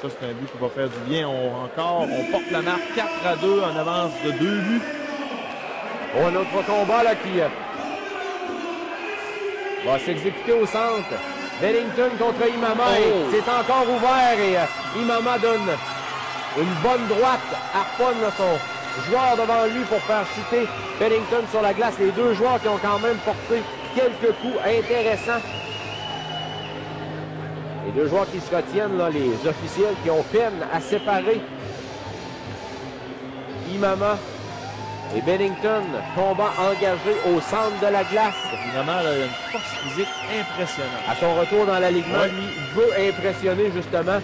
Ça, c'est un but qui va faire du bien. On, encore, on porte la marque 4 à 2 en avance de deux buts. Oh, un autre combat là qui euh, va s'exécuter au centre. Bennington contre Imama. Oh. C'est encore ouvert et euh, Imama donne une bonne droite. Harponne là, son joueur devant lui pour faire chuter Bennington sur la glace. Les deux joueurs qui ont quand même porté quelques coups intéressants. Les deux joueurs qui se retiennent, là, les officiels qui ont peine à séparer Imama et Bennington, combat engagé au centre de la glace. Évidemment, il a une force physique impressionnante. À son retour dans l'alignement, Ouais. lui veut impressionner justement